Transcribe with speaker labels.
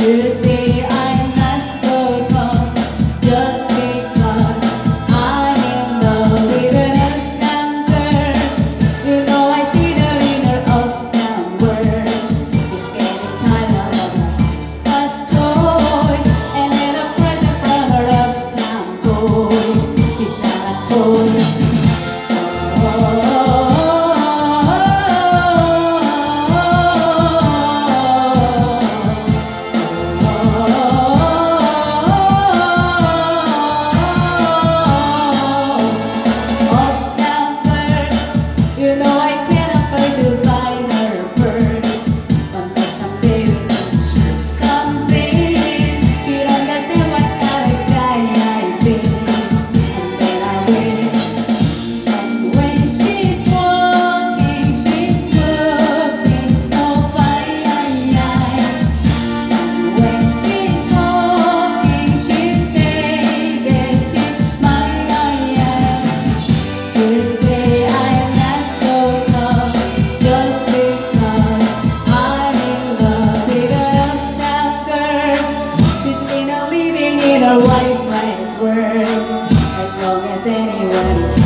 Speaker 1: You see. Long as anyone